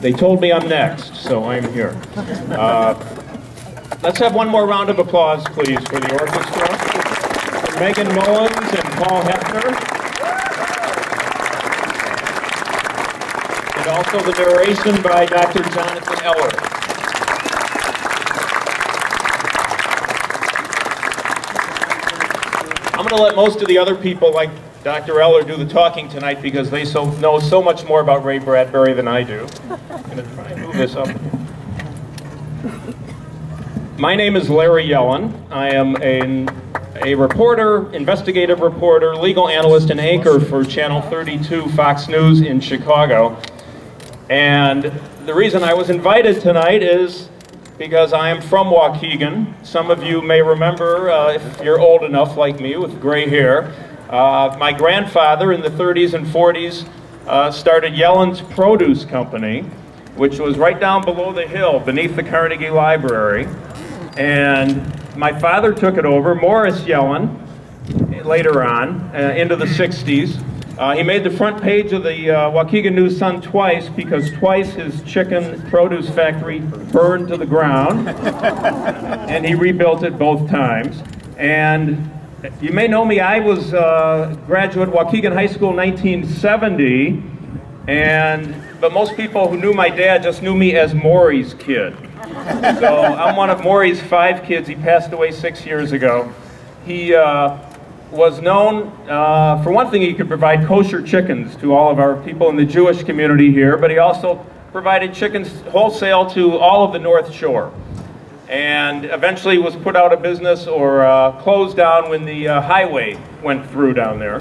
they told me I'm next, so I'm here. Uh, let's have one more round of applause, please, for the orchestra. For Megan Mullins and Paul Hefner. And also the narration by Dr. Jonathan Eller. I'm going to let most of the other people, like Dr. Eller, do the talking tonight because they so, know so much more about Ray Bradbury than I do. I'm going to try and move this up. My name is Larry Yellen. I am a, a reporter, investigative reporter, legal analyst, and anchor for Channel 32 Fox News in Chicago. And the reason I was invited tonight is because I am from Waukegan. Some of you may remember, uh, if you're old enough like me with gray hair, uh, my grandfather in the 30s and 40s uh, started Yellen's Produce Company, which was right down below the hill beneath the Carnegie Library. And my father took it over, Morris Yellen, later on, uh, into the 60s. Uh, he made the front page of the uh, Waukegan News Sun twice because twice his chicken produce factory burned to the ground, and he rebuilt it both times. And you may know me, I was uh, graduate Waukegan High School 1970, and but most people who knew my dad just knew me as Maury's kid. So I'm one of Maury's five kids. He passed away six years ago. He uh, was known, uh, for one thing, he could provide kosher chickens to all of our people in the Jewish community here, but he also provided chickens wholesale to all of the North Shore. And eventually was put out of business or uh, closed down when the uh, highway went through down there.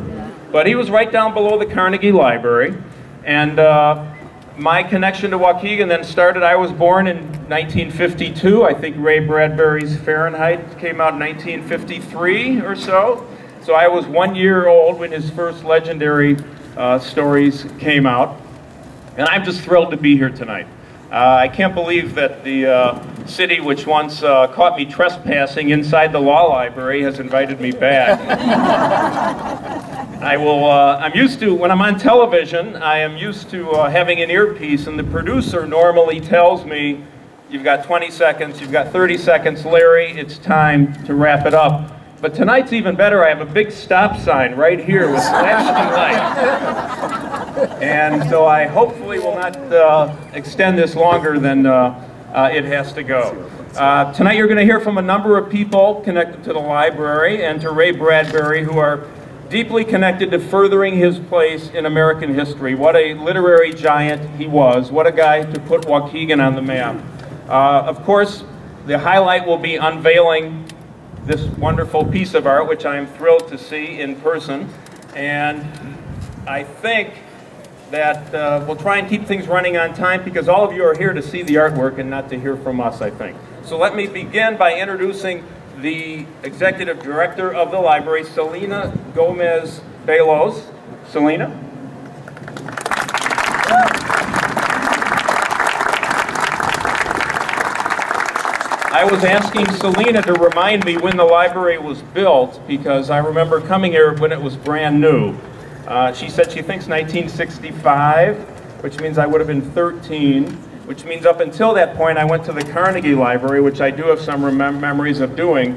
But he was right down below the Carnegie Library. And uh, my connection to Waukegan then started, I was born in 1952. I think Ray Bradbury's Fahrenheit came out in 1953 or so. So I was one year old when his first legendary uh, stories came out. And I'm just thrilled to be here tonight. Uh, I can't believe that the uh, city, which once uh, caught me trespassing inside the law library, has invited me back. I will, uh, I'm used to, when I'm on television, I am used to uh, having an earpiece, and the producer normally tells me, you've got 20 seconds, you've got 30 seconds, Larry, it's time to wrap it up. But tonight's even better. I have a big stop sign right here with flashing lights. And so I hopefully will not uh, extend this longer than uh, uh, it has to go. Uh, tonight you're going to hear from a number of people connected to the library and to Ray Bradbury who are deeply connected to furthering his place in American history. What a literary giant he was. What a guy to put Waukegan on the map. Uh, of course, the highlight will be unveiling this wonderful piece of art, which I'm thrilled to see in person. And I think that uh, we'll try and keep things running on time because all of you are here to see the artwork and not to hear from us, I think. So let me begin by introducing the executive director of the library, Selena Gomez Belos. Selena? I was asking Selena to remind me when the library was built because I remember coming here when it was brand new. Uh, she said she thinks 1965, which means I would have been 13, which means up until that point I went to the Carnegie Library, which I do have some memories of doing.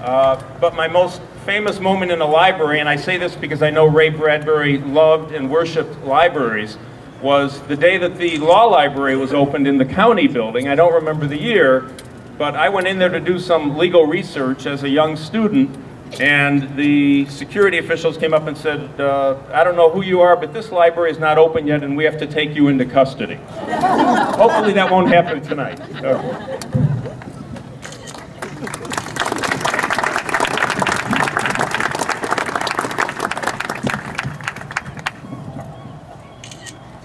Uh, but my most famous moment in a library, and I say this because I know Ray Bradbury loved and worshiped libraries, was the day that the law library was opened in the county building. I don't remember the year, but I went in there to do some legal research as a young student, and the security officials came up and said, uh, I don't know who you are, but this library is not open yet, and we have to take you into custody. Hopefully that won't happen tonight.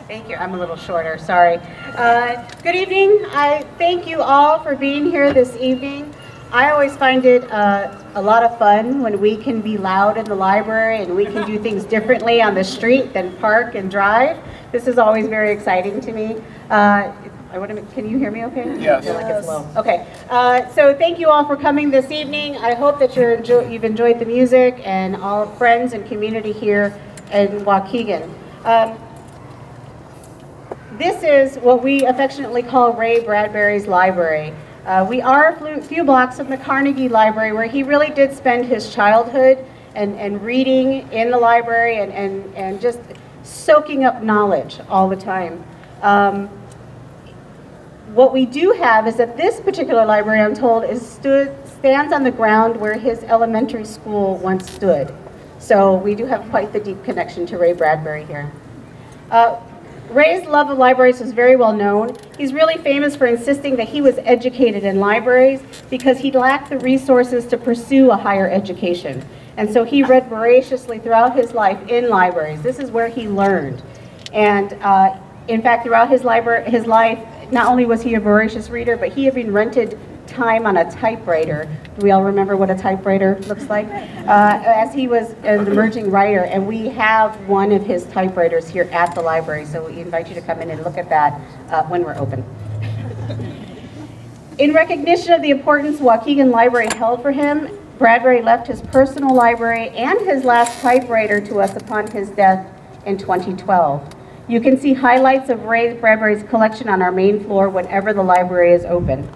Thank you. I'm a little shorter, sorry. Uh, good evening. I thank you all for being here this evening. I always find it uh, a lot of fun when we can be loud in the library and we can do things differently on the street than park and drive. This is always very exciting to me. Uh, I want to, can you hear me okay? Yes. I feel like it's low. Okay. Uh, so thank you all for coming this evening. I hope that you're enjoy you've enjoyed the music and all friends and community here in Waukegan. Um, this is what we affectionately call Ray Bradbury's library. Uh, we are a few blocks from the Carnegie Library where he really did spend his childhood and, and reading in the library and, and, and just soaking up knowledge all the time. Um, what we do have is that this particular library, I'm told, is stood, stands on the ground where his elementary school once stood. So we do have quite the deep connection to Ray Bradbury here. Uh, Ray's love of libraries was very well known. He's really famous for insisting that he was educated in libraries because he lacked the resources to pursue a higher education. And so he read voraciously throughout his life in libraries. This is where he learned. And uh, in fact, throughout his, library, his life, not only was he a voracious reader, but he had been rented time on a typewriter. Do we all remember what a typewriter looks like? Uh, as he was an emerging writer, and we have one of his typewriters here at the library, so we invite you to come in and look at that uh, when we're open. In recognition of the importance Waukegan Library held for him, Bradbury left his personal library and his last typewriter to us upon his death in 2012. You can see highlights of Ray Bradbury's collection on our main floor whenever the library is open.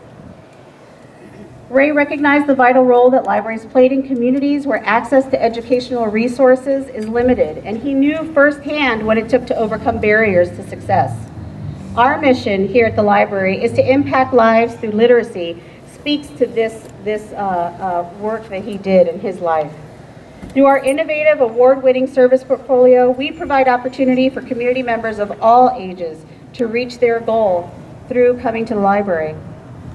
Ray recognized the vital role that libraries played in communities where access to educational resources is limited, and he knew firsthand what it took to overcome barriers to success. Our mission here at the library is to impact lives through literacy speaks to this, this uh, uh, work that he did in his life. Through our innovative, award-winning service portfolio, we provide opportunity for community members of all ages to reach their goal through coming to the library.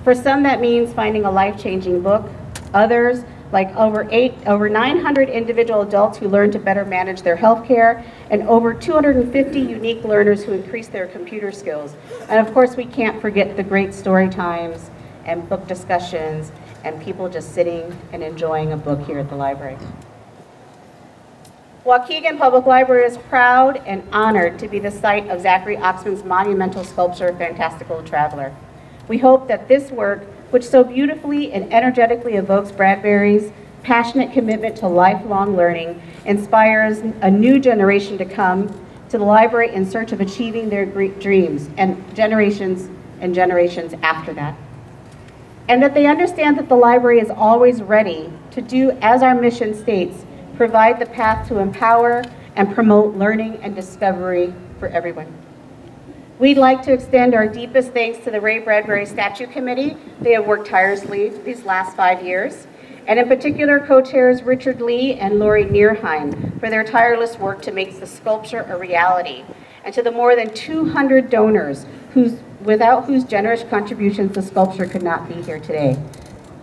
For some, that means finding a life-changing book. Others, like over eight, over 900 individual adults who learn to better manage their health care, and over 250 unique learners who increase their computer skills. And of course, we can't forget the great story times and book discussions and people just sitting and enjoying a book here at the library. Waukegan Public Library is proud and honored to be the site of Zachary Oxman's monumental sculpture, Fantastical Traveler. We hope that this work, which so beautifully and energetically evokes Bradbury's passionate commitment to lifelong learning, inspires a new generation to come to the library in search of achieving their dreams and generations and generations after that and that they understand that the library is always ready to do as our mission states, provide the path to empower and promote learning and discovery for everyone. We'd like to extend our deepest thanks to the Ray Bradbury Statue Committee. They have worked tirelessly these last five years. And in particular, co-chairs Richard Lee and Lori Nierheim for their tireless work to make the sculpture a reality. And to the more than 200 donors whose without whose generous contributions the sculpture could not be here today.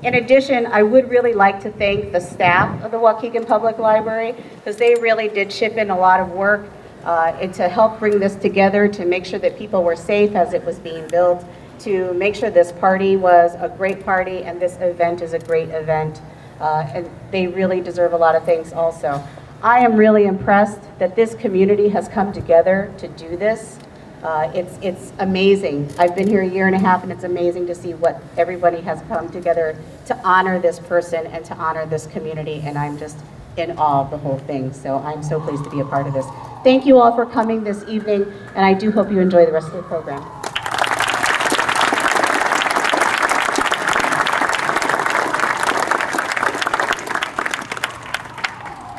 In addition, I would really like to thank the staff of the Waukegan Public Library because they really did chip in a lot of work uh, and to help bring this together to make sure that people were safe as it was being built, to make sure this party was a great party and this event is a great event. Uh, and they really deserve a lot of thanks also. I am really impressed that this community has come together to do this. Uh, it's, it's amazing. I've been here a year and a half and it's amazing to see what everybody has come together to honor this person and to honor this community and I'm just in awe of the whole thing. So I'm so pleased to be a part of this. Thank you all for coming this evening and I do hope you enjoy the rest of the program.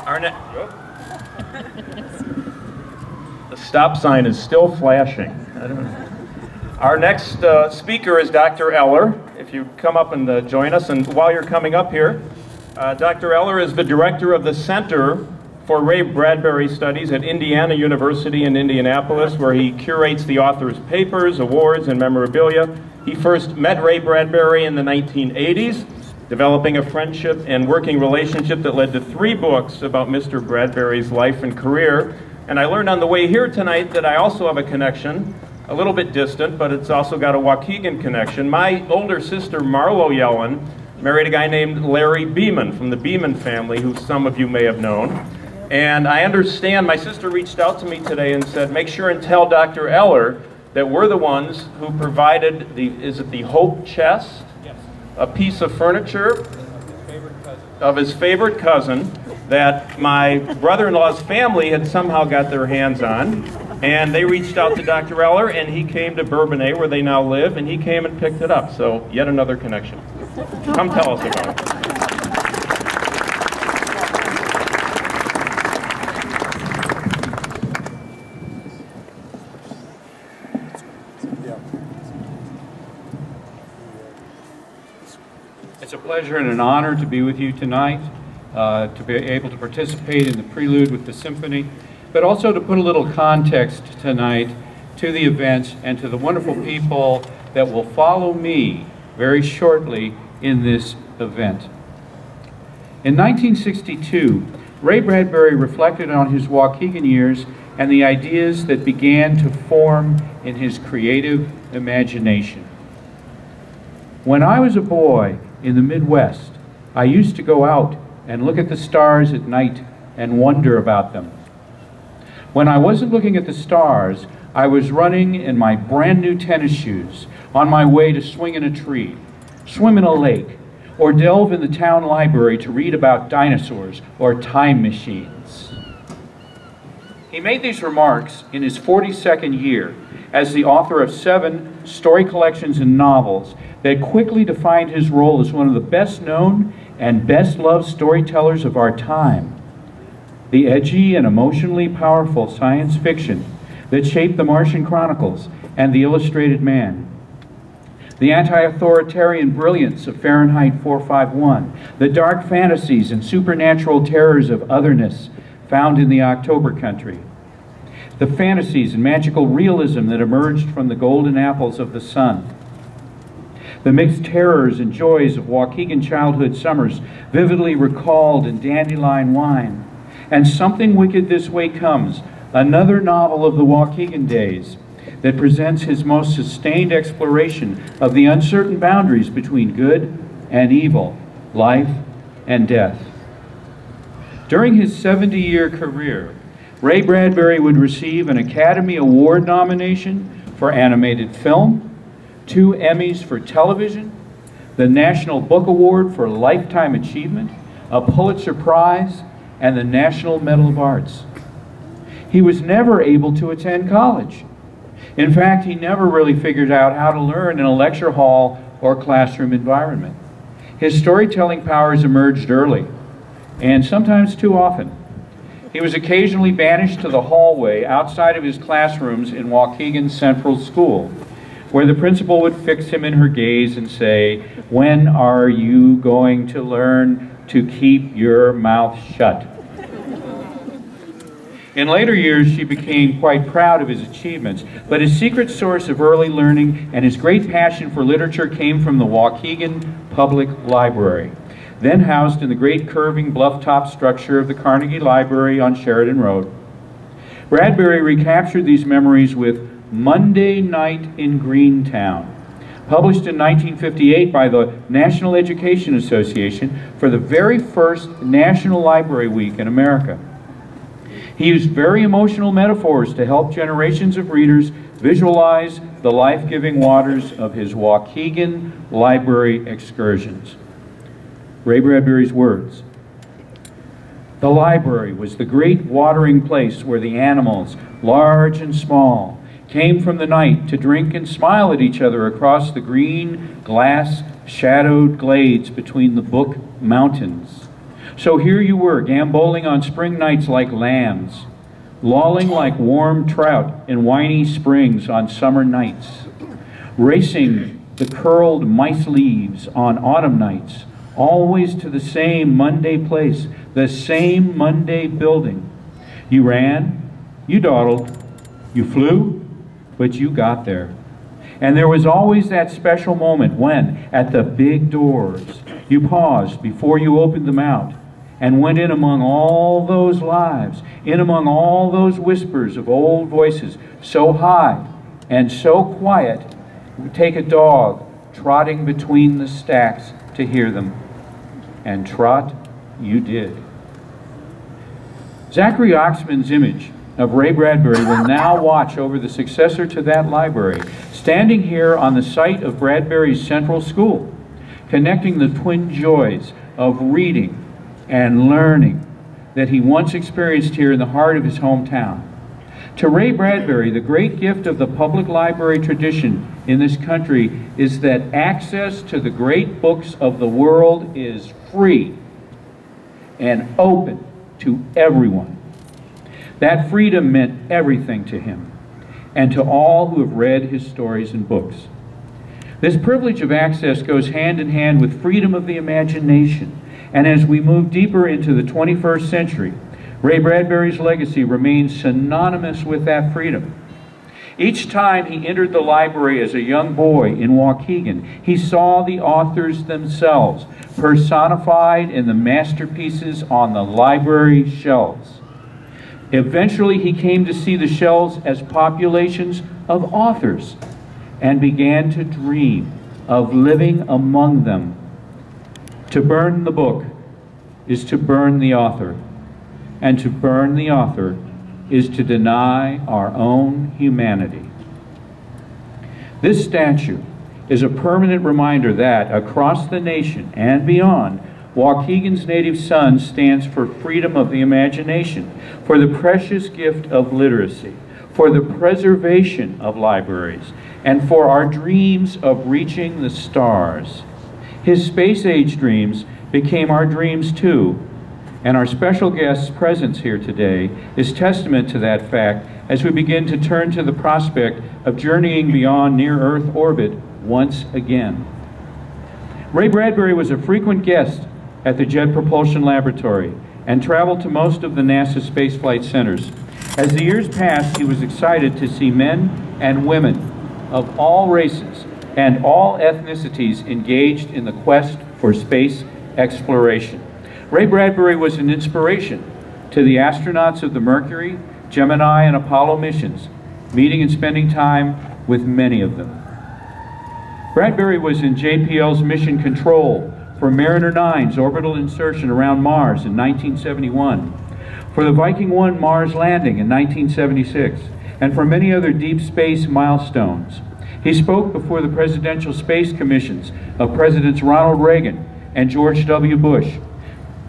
Our stop sign is still flashing. Our next uh, speaker is Dr. Eller. If you come up and uh, join us, and while you're coming up here, uh, Dr. Eller is the director of the Center for Ray Bradbury Studies at Indiana University in Indianapolis, where he curates the author's papers, awards, and memorabilia. He first met Ray Bradbury in the 1980s, developing a friendship and working relationship that led to three books about Mr. Bradbury's life and career, and I learned on the way here tonight that I also have a connection, a little bit distant, but it's also got a Waukegan connection. My older sister, Marlo Yellen, married a guy named Larry Beeman from the Beeman family, who some of you may have known. And I understand my sister reached out to me today and said, make sure and tell Dr. Eller that we're the ones who provided the, is it the Hope chest? Yes. A piece of furniture of his favorite cousin that my brother-in-law's family had somehow got their hands on. And they reached out to Dr. Eller, and he came to Bourbonnais, where they now live, and he came and picked it up. So, yet another connection. Come tell us about it. Pleasure and an honor to be with you tonight, uh, to be able to participate in the prelude with the symphony, but also to put a little context tonight to the events and to the wonderful people that will follow me very shortly in this event. In 1962, Ray Bradbury reflected on his Waukegan years and the ideas that began to form in his creative imagination. When I was a boy in the Midwest, I used to go out and look at the stars at night and wonder about them. When I wasn't looking at the stars, I was running in my brand new tennis shoes on my way to swing in a tree, swim in a lake, or delve in the town library to read about dinosaurs or time machines. He made these remarks in his 42nd year as the author of seven story collections and novels that quickly defined his role as one of the best known and best loved storytellers of our time. The edgy and emotionally powerful science fiction that shaped the Martian Chronicles and the Illustrated Man. The anti authoritarian brilliance of Fahrenheit 451, the dark fantasies and supernatural terrors of otherness found in the October country, the fantasies and magical realism that emerged from the golden apples of the sun the mixed terrors and joys of Waukegan childhood summers, vividly recalled in Dandelion Wine. And Something Wicked This Way Comes, another novel of the Waukegan days that presents his most sustained exploration of the uncertain boundaries between good and evil, life and death. During his 70 year career, Ray Bradbury would receive an Academy Award nomination for animated film two Emmys for television, the National Book Award for Lifetime Achievement, a Pulitzer Prize, and the National Medal of Arts. He was never able to attend college. In fact, he never really figured out how to learn in a lecture hall or classroom environment. His storytelling powers emerged early, and sometimes too often. He was occasionally banished to the hallway outside of his classrooms in Waukegan Central School where the principal would fix him in her gaze and say, When are you going to learn to keep your mouth shut? In later years, she became quite proud of his achievements, but his secret source of early learning and his great passion for literature came from the Waukegan Public Library, then housed in the great curving bluff-top structure of the Carnegie Library on Sheridan Road. Bradbury recaptured these memories with Monday Night in Greentown, published in 1958 by the National Education Association for the very first National Library Week in America. He used very emotional metaphors to help generations of readers visualize the life-giving waters of his Waukegan library excursions. Ray Bradbury's words, the library was the great watering place where the animals, large and small, came from the night to drink and smile at each other across the green, glass shadowed glades between the Book Mountains. So here you were, gamboling on spring nights like lambs, lolling like warm trout in winey springs on summer nights, racing the curled mice leaves on autumn nights, always to the same Monday place, the same Monday building. You ran, you dawdled, you flew, but you got there. And there was always that special moment when, at the big doors, you paused before you opened them out and went in among all those lives, in among all those whispers of old voices, so high and so quiet, would take a dog trotting between the stacks to hear them. And trot you did. Zachary Oxman's image of Ray Bradbury will now watch over the successor to that library, standing here on the site of Bradbury's Central School, connecting the twin joys of reading and learning that he once experienced here in the heart of his hometown. To Ray Bradbury, the great gift of the public library tradition in this country is that access to the great books of the world is free and open to everyone. That freedom meant everything to him and to all who have read his stories and books. This privilege of access goes hand in hand with freedom of the imagination. And as we move deeper into the 21st century, Ray Bradbury's legacy remains synonymous with that freedom. Each time he entered the library as a young boy in Waukegan, he saw the authors themselves personified in the masterpieces on the library shelves. Eventually, he came to see the shelves as populations of authors and began to dream of living among them. To burn the book is to burn the author, and to burn the author is to deny our own humanity. This statue is a permanent reminder that across the nation and beyond, Waukegan's native son stands for freedom of the imagination, for the precious gift of literacy, for the preservation of libraries, and for our dreams of reaching the stars. His space age dreams became our dreams too, and our special guest's presence here today is testament to that fact as we begin to turn to the prospect of journeying beyond near Earth orbit once again. Ray Bradbury was a frequent guest at the Jet Propulsion Laboratory and traveled to most of the NASA space flight centers. As the years passed, he was excited to see men and women of all races and all ethnicities engaged in the quest for space exploration. Ray Bradbury was an inspiration to the astronauts of the Mercury, Gemini, and Apollo missions, meeting and spending time with many of them. Bradbury was in JPL's mission control for Mariner 9's orbital insertion around Mars in 1971, for the Viking 1 Mars landing in 1976, and for many other deep space milestones. He spoke before the Presidential Space Commissions of Presidents Ronald Reagan and George W. Bush.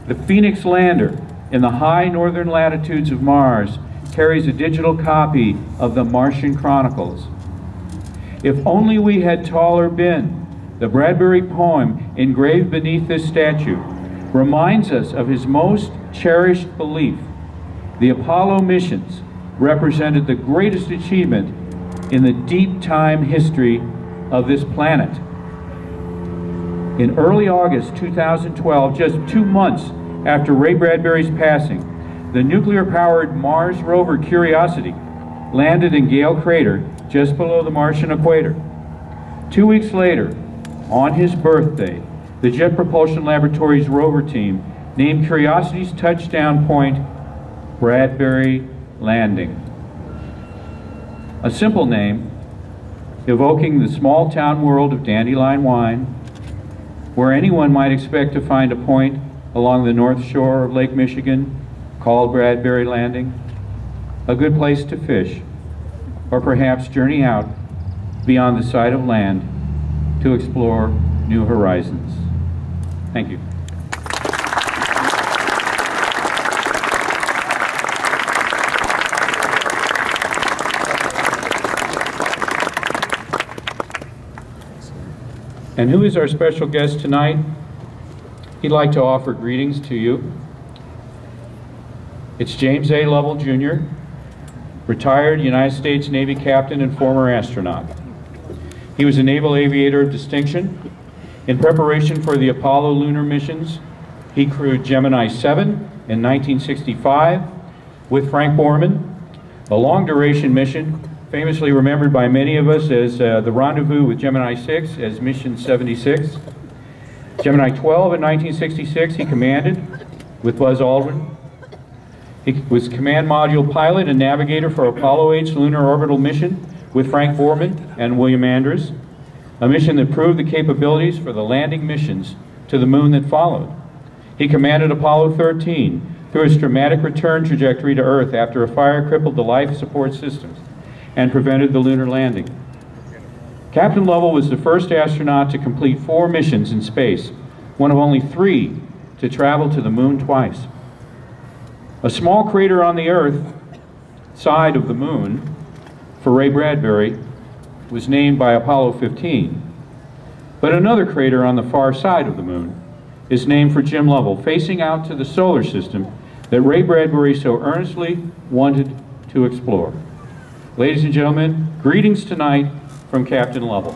The Phoenix lander in the high northern latitudes of Mars carries a digital copy of the Martian Chronicles. If only we had taller been, the Bradbury poem engraved beneath this statue reminds us of his most cherished belief. The Apollo missions represented the greatest achievement in the deep time history of this planet. In early August 2012, just two months after Ray Bradbury's passing, the nuclear-powered Mars rover Curiosity landed in Gale Crater just below the Martian equator. Two weeks later, on his birthday, the Jet Propulsion Laboratories rover team named Curiosity's touchdown point Bradbury Landing. A simple name, evoking the small town world of Dandelion Wine, where anyone might expect to find a point along the north shore of Lake Michigan called Bradbury Landing, a good place to fish, or perhaps journey out beyond the sight of land to explore new horizons. Thank you. And who is our special guest tonight? He'd like to offer greetings to you. It's James A. Lovell Jr., retired United States Navy captain and former astronaut. He was a naval aviator of distinction. In preparation for the Apollo lunar missions, he crewed Gemini 7 in 1965 with Frank Borman, a long duration mission famously remembered by many of us as uh, the rendezvous with Gemini 6 as Mission 76. Gemini 12 in 1966 he commanded with Buzz Aldrin. He was command module pilot and navigator for Apollo 8's lunar orbital mission with Frank Borman and William Anders, a mission that proved the capabilities for the landing missions to the moon that followed. He commanded Apollo 13 through its dramatic return trajectory to Earth after a fire crippled the life support systems and prevented the lunar landing. Captain Lovell was the first astronaut to complete four missions in space, one of only three to travel to the moon twice. A small crater on the Earth side of the moon for Ray Bradbury was named by Apollo 15. But another crater on the far side of the moon is named for Jim Lovell, facing out to the solar system that Ray Bradbury so earnestly wanted to explore. Ladies and gentlemen, greetings tonight from Captain Lovell.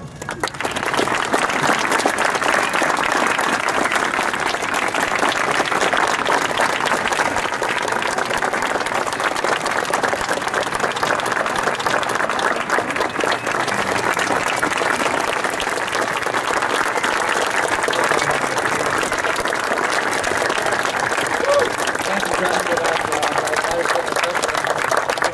Thank you, John, for that, uh, nice introduction.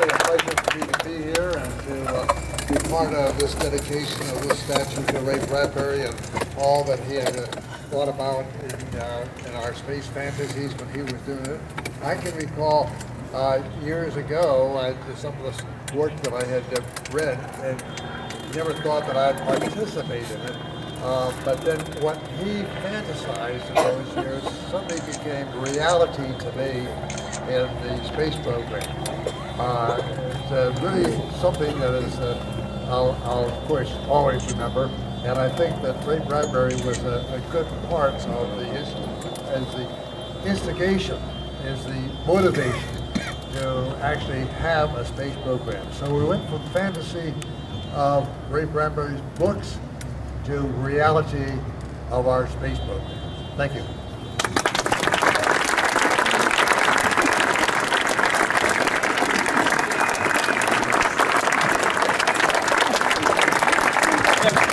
Really a pleasure for me to be here and to uh, be part of this dedication of this statue to Ray Bradbury and all that he had uh, thought about in, uh, in our space fantasies when he was doing it. I can recall uh, years ago, I some of the work that I had read and never thought that I'd participate in it. Uh, but then what he fantasized in those years suddenly became reality to me in the space program. Uh, it's uh, really something that is, uh, I'll, I'll of course always remember. And I think that Ray Bradbury was a, a good part of the, is- as the instigation, is the motivation to actually have a space program. So we went from fantasy of Ray Bradbury's books to reality of our space programs. Thank you.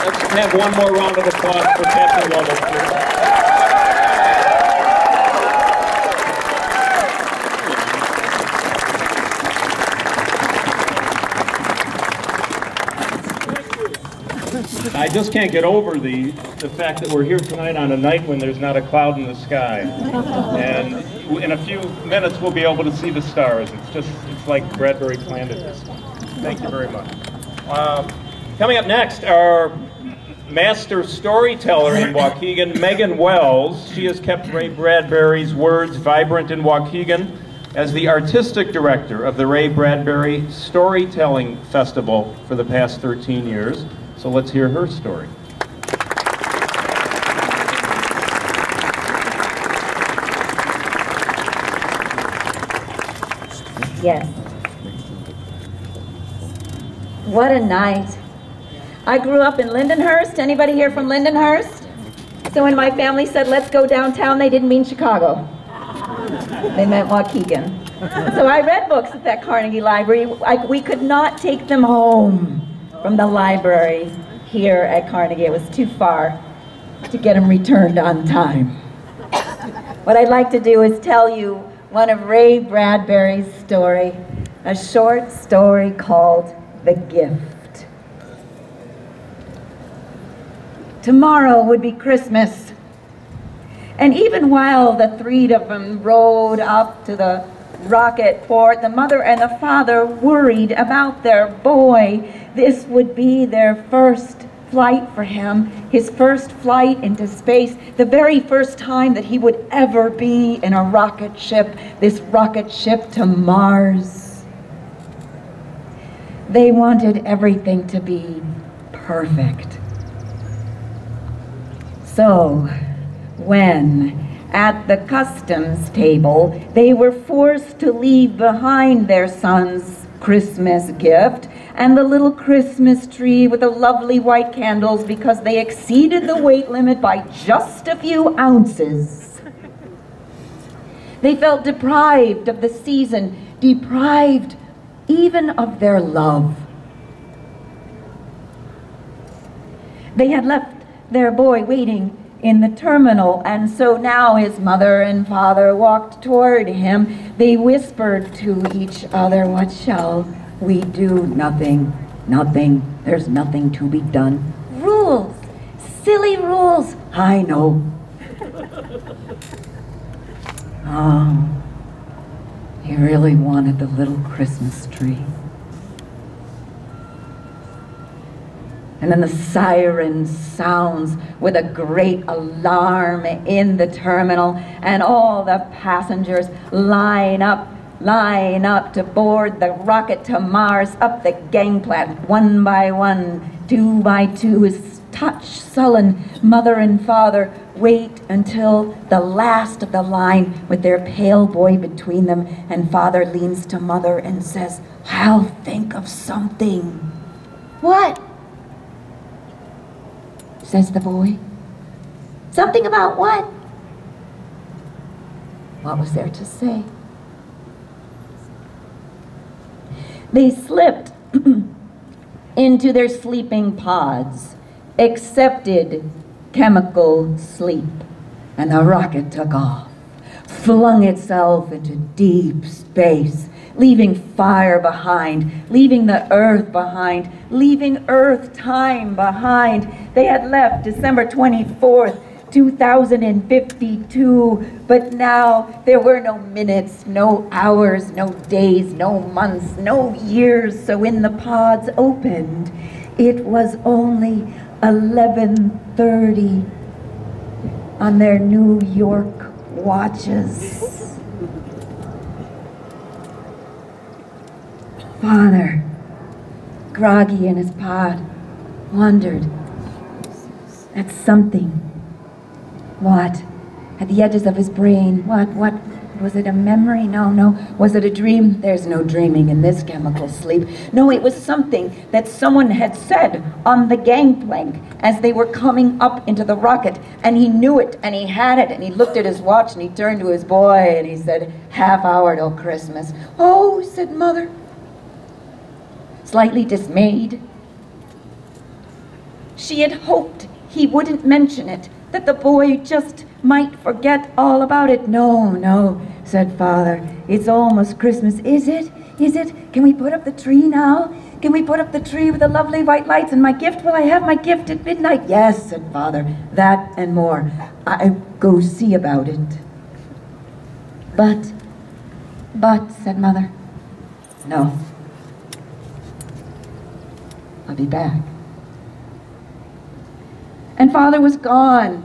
Let's have one more round of applause for Captain Lovell. Just can't get over the, the fact that we're here tonight on a night when there's not a cloud in the sky. And in a few minutes, we'll be able to see the stars. It's just, it's like Bradbury planned it this way. Thank you very much. Um, Coming up next, our master storyteller in Waukegan, Megan Wells. She has kept Ray Bradbury's words vibrant in Waukegan as the artistic director of the Ray Bradbury Storytelling Festival for the past 13 years. So let's hear her story. Yes. What a night. I grew up in Lindenhurst. Anybody here from Lindenhurst? So when my family said, let's go downtown, they didn't mean Chicago. They meant Waukegan. So I read books at that Carnegie Library. I, we could not take them home from the library here at Carnegie. It was too far to get them returned on time. What I'd like to do is tell you one of Ray Bradbury's story, a short story called The Gift. Tomorrow would be Christmas. And even while the three of them rode up to the rocket port, the mother and the father worried about their boy. This would be their first flight for him, his first flight into space, the very first time that he would ever be in a rocket ship, this rocket ship to Mars. They wanted everything to be perfect. So, when at the customs table they were forced to leave behind their son's Christmas gift and the little Christmas tree with the lovely white candles because they exceeded the weight limit by just a few ounces. They felt deprived of the season, deprived even of their love. They had left their boy waiting in the terminal, and so now his mother and father walked toward him. They whispered to each other, What shall we do? Nothing, nothing. There's nothing to be done. Rules, silly rules. I know. Oh, he really wanted the little Christmas tree. And then the siren sounds with a great alarm in the terminal, and all the passengers line up line up to board the rocket to Mars, up the gangplank, one by one, two by two, is touch sullen. Mother and father wait until the last of the line with their pale boy between them, and father leans to mother and says, I'll think of something. What? Says the boy. Something about what? What was there to say? They slipped into their sleeping pods, accepted chemical sleep, and the rocket took off, flung itself into deep space, leaving fire behind, leaving the earth behind, leaving earth time behind. They had left December 24th, 2052, but now there were no minutes, no hours, no days, no months, no years. So when the pods opened, it was only 11:30 on their New York watches. Father, groggy in his pod, wondered at something. What? At the edges of his brain. What? What? Was it a memory? No, no. Was it a dream? There's no dreaming in this chemical sleep. No, it was something that someone had said on the gangplank as they were coming up into the rocket. And he knew it and he had it and he looked at his watch and he turned to his boy and he said, Half hour till Christmas. Oh, said Mother, slightly dismayed. She had hoped he wouldn't mention it, that the boy just might forget all about it. No, no, said Father. It's almost Christmas. Is it? Is it? Can we put up the tree now? Can we put up the tree with the lovely white lights and my gift? Will I have my gift at midnight? Yes, said Father. That and more. I go see about it. But, but, said Mother. No. I'll be back. And Father was gone.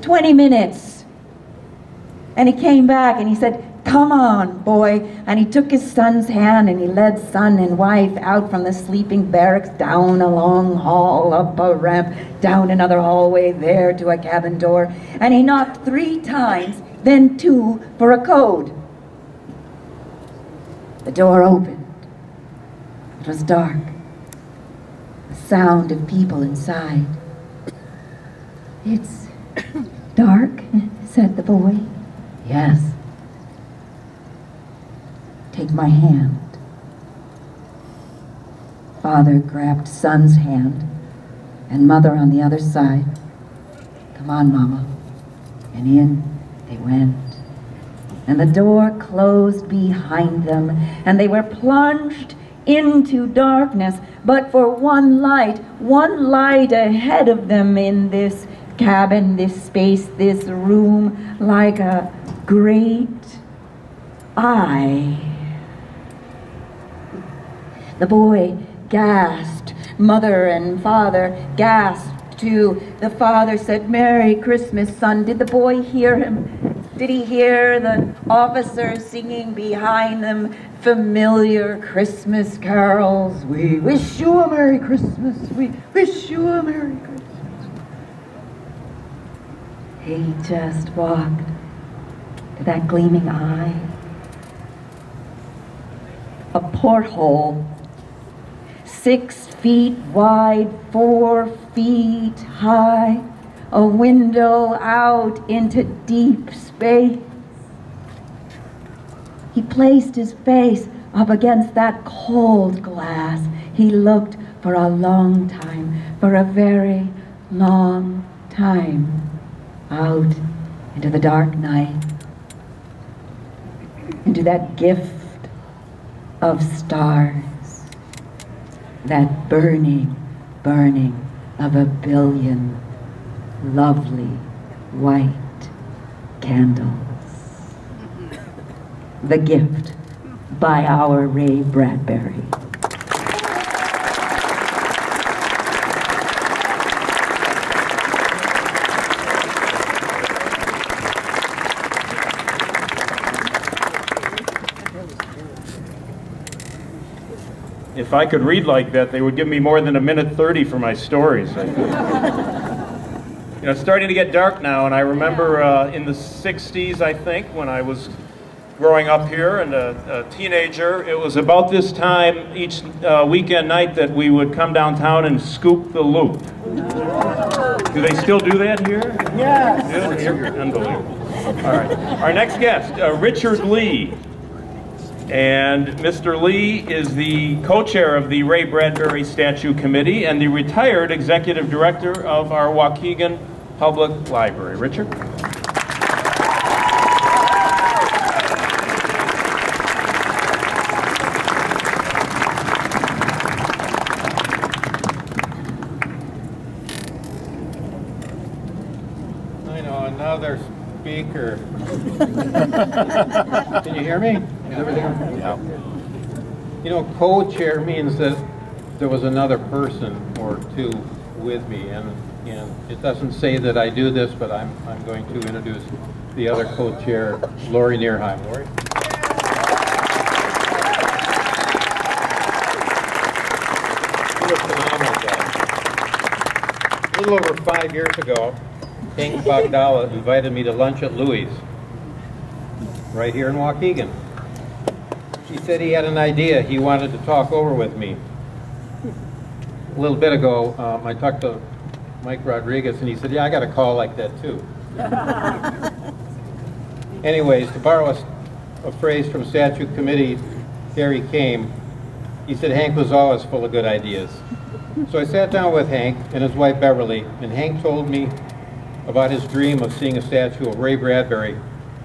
20 minutes. And he came back and he said, Come on, boy. And he took his son's hand and he led son and wife out from the sleeping barracks down a long hall, up a ramp, down another hallway, there to a cabin door. And he knocked three times, then two for a code. The door opened. It was dark. Sound of people inside. It's dark, said the boy. Yes. Take my hand. Father grabbed son's hand and mother on the other side. Come on, Mama. And in they went. And the door closed behind them, and they were plunged into darkness, but for one light, one light ahead of them in this cabin, this space, this room, like a great eye. The boy gasped. Mother and father gasped too. The father said, Merry Christmas, son. Did the boy hear him? Did he hear the officers singing behind them familiar Christmas carols? We wish you a Merry Christmas. We wish you a Merry Christmas. He just walked to that gleaming eye. A porthole, six feet wide, four feet high, a window out into deep space. He placed his face up against that cold glass. He looked for a long time, for a very long time out into the dark night, into that gift of stars, that burning, burning of a billion lovely white candles. The Gift by our Ray Bradbury. If I could read like that, they would give me more than a minute 30 for my stories. you know, it's starting to get dark now, and I remember uh, in the 60s, I think, when I was growing up here and a, a teenager, it was about this time each uh, weekend night that we would come downtown and scoop the loop. Do they still do that here? Yes. Here? Unbelievable. All right. Our next guest, uh, Richard Lee. And Mr. Lee is the co-chair of the Ray Bradbury Statue Committee and the retired executive director of our Waukegan Public Library. Richard? I know, another speaker. Can you hear me? Is everything okay? Yeah. You know, co-chair means that there was another person or two with me, and, and it doesn't say that I do this, but I'm, I'm going to introduce the other co-chair, Lori Neerheim. Lori? A. A little over five years ago, Hank Bogdala invited me to lunch at Louis, right here in Waukegan. She said he had an idea he wanted to talk over with me. A little bit ago, um, I talked to Mike Rodriguez, and he said, yeah, I got a call like that too. Anyways, to borrow a phrase from statute committee, Gary came, he said Hank was always full of good ideas. So I sat down with Hank and his wife Beverly, and Hank told me about his dream of seeing a statue of Ray Bradbury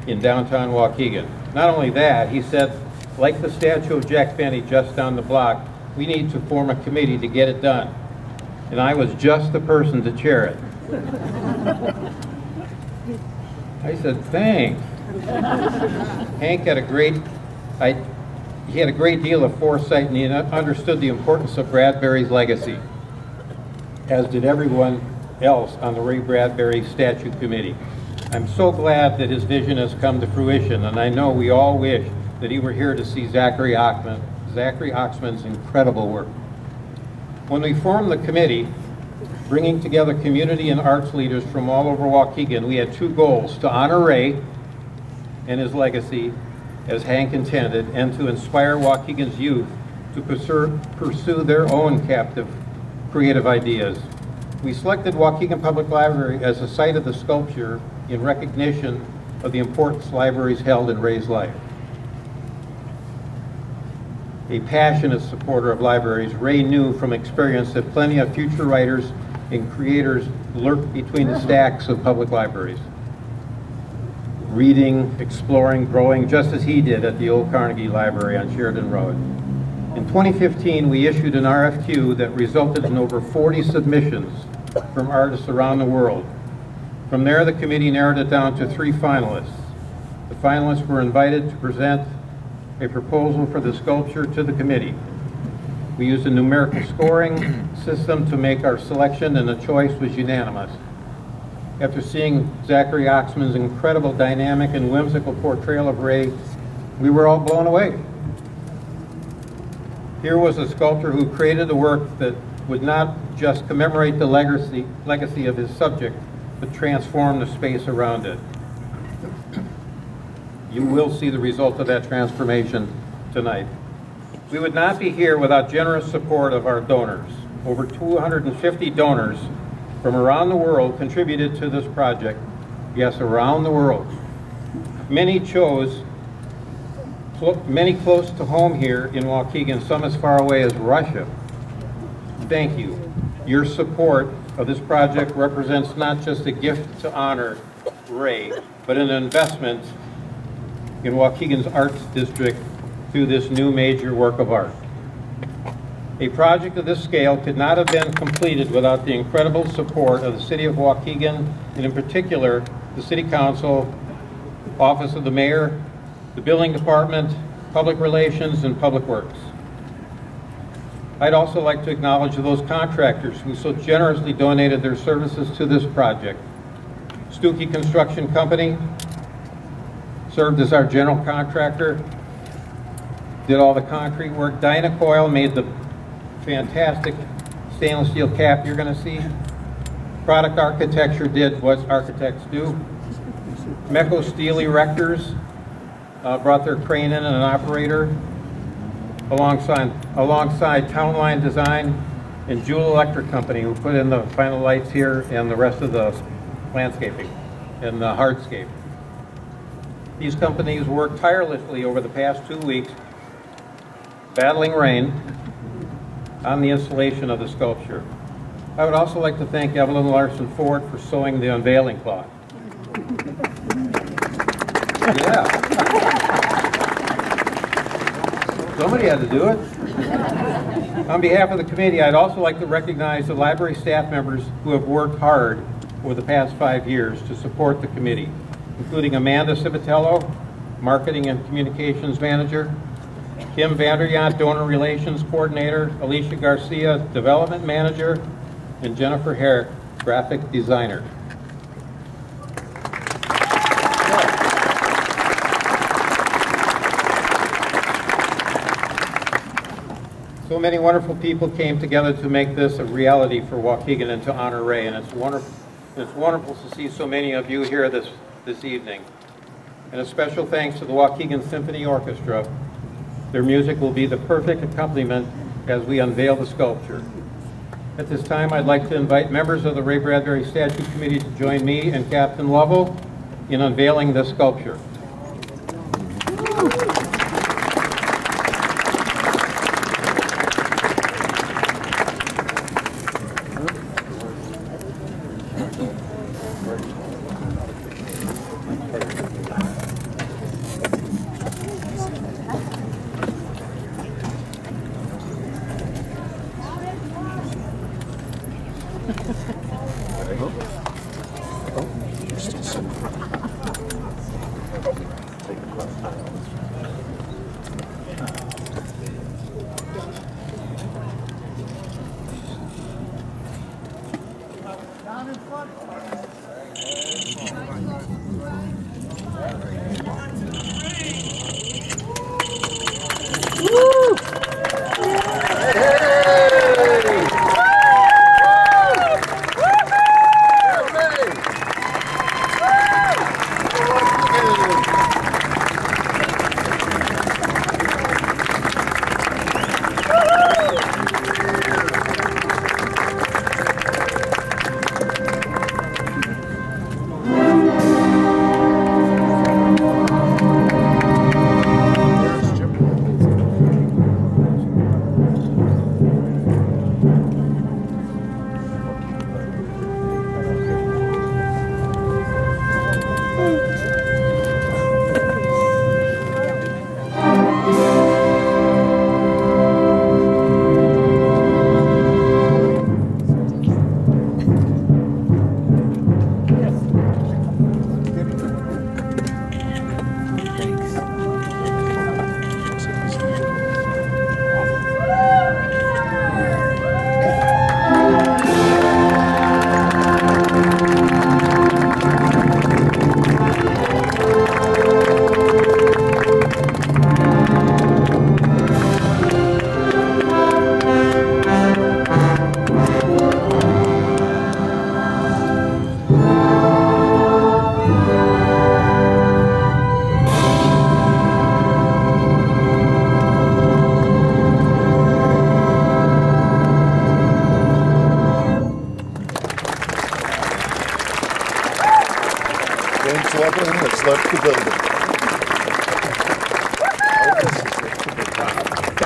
in downtown Waukegan. Not only that, he said, like the statue of Jack Benny just down the block, we need to form a committee to get it done. And I was just the person to chair it. I said, thanks. Hank had a great, I, he had a great deal of foresight and he understood the importance of Bradbury's legacy, as did everyone else on the Ray Bradbury Statue Committee. I'm so glad that his vision has come to fruition, and I know we all wish that he were here to see Zachary Oxman, Zachary Oxman's incredible work. When we formed the committee, bringing together community and arts leaders from all over Waukegan, we had two goals, to honor Ray and his legacy, as Hank intended, and to inspire Waukegan's youth to pursue, pursue their own captive creative ideas. We selected Waukegan Public Library as the site of the sculpture in recognition of the importance libraries held in Ray's life. A passionate supporter of libraries, Ray knew from experience that plenty of future writers and creators lurk between the stacks of public libraries reading, exploring, growing, just as he did at the old Carnegie Library on Sheridan Road. In 2015, we issued an RFQ that resulted in over 40 submissions from artists around the world. From there, the committee narrowed it down to three finalists. The finalists were invited to present a proposal for the sculpture to the committee. We used a numerical scoring system to make our selection, and the choice was unanimous. After seeing Zachary Oxman's incredible dynamic and whimsical portrayal of Ray, we were all blown away. Here was a sculptor who created a work that would not just commemorate the legacy, legacy of his subject, but transform the space around it. You will see the result of that transformation tonight. We would not be here without generous support of our donors. Over 250 donors from around the world contributed to this project. Yes, around the world. Many chose, many close to home here in Waukegan, some as far away as Russia. Thank you. Your support of this project represents not just a gift to honor Ray, but an investment in Waukegan's Arts District through this new major work of art. A project of this scale could not have been completed without the incredible support of the City of Waukegan, and in particular, the City Council, Office of the Mayor, the Building Department, Public Relations, and Public Works. I'd also like to acknowledge those contractors who so generously donated their services to this project. Stuckey Construction Company served as our general contractor, did all the concrete work. Dynacoil made the fantastic stainless steel cap you're going to see. Product architecture did what architects do. Mecco Steel Erectors uh, brought their crane in and an operator alongside, alongside Town Line Design and Jewel Electric Company who put in the final lights here and the rest of the landscaping and the hardscape. These companies worked tirelessly over the past two weeks, battling rain, on the installation of the sculpture. I would also like to thank Evelyn Larson Ford for sewing the unveiling cloth. Yeah. Somebody had to do it. On behalf of the committee, I'd also like to recognize the library staff members who have worked hard over the past five years to support the committee, including Amanda Civitello, Marketing and Communications Manager, Kim Vanderyant, Donor Relations Coordinator, Alicia Garcia, Development Manager, and Jennifer Herrick, Graphic Designer. So many wonderful people came together to make this a reality for Waukegan and to honor Ray, and it's wonderful, it's wonderful to see so many of you here this, this evening. And a special thanks to the Waukegan Symphony Orchestra. Their music will be the perfect accompaniment as we unveil the sculpture. At this time, I'd like to invite members of the Ray Bradbury Statue Committee to join me and Captain Lovell in unveiling this sculpture.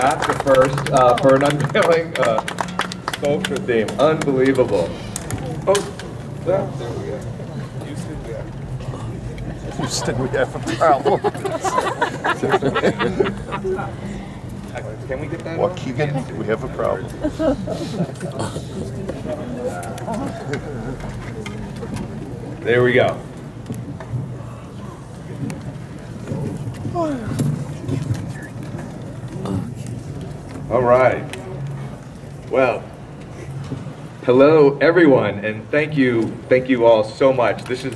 Got the first uh, for an unveiling uh, sculpture theme. Unbelievable. Oh, there there we go. Houston, we have a problem. Can we get that? Waukegan, we have a problem. There we go. All right. Well, hello everyone, and thank you, thank you all so much. This has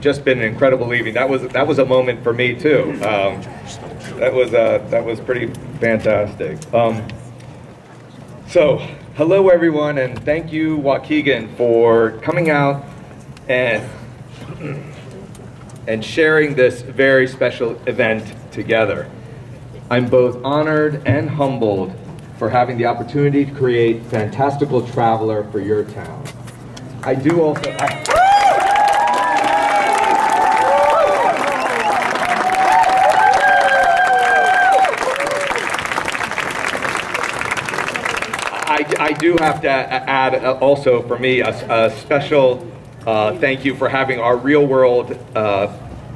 just been an incredible evening. That was that was a moment for me too. Um, that was uh, that was pretty fantastic. Um, So, hello everyone, and thank you, Waukegan, for coming out and and sharing this very special event together. I'm both honored and humbled for having the opportunity to create Fantastical Traveler for your town. I do also. I- I, I do have to add uh, also for me a special uh, thank you for having our real world uh,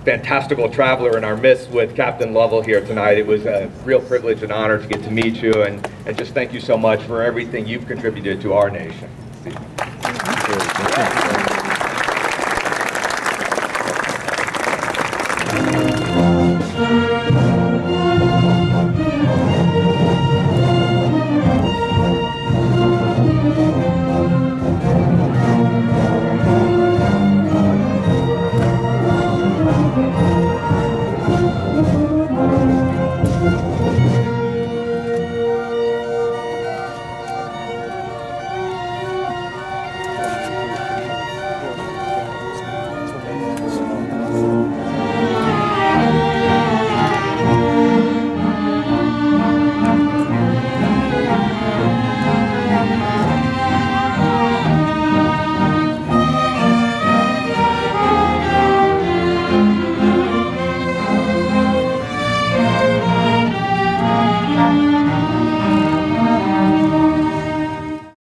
fantastical traveler in our midst with Captain Lovell here tonight. It was a real privilege and honor to get to meet you and, and just thank you so much for everything you've contributed to our nation.